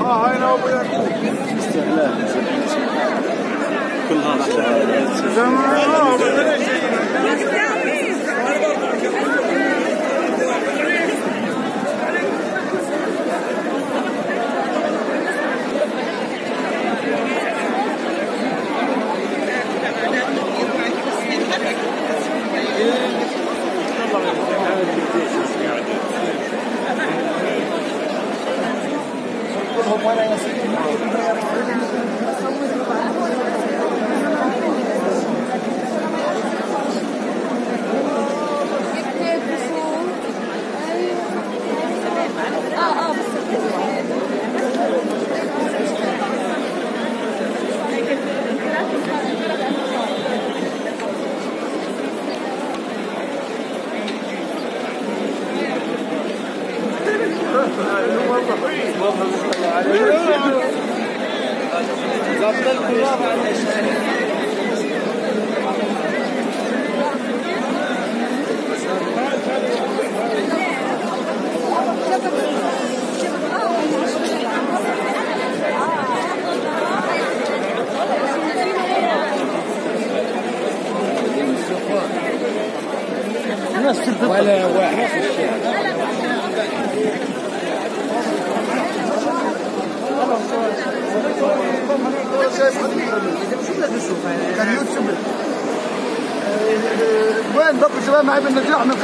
آه هاي Well, ولا واحد في الشارع. كان يوسف وين؟ ضبط الشباب معي بالنجاح من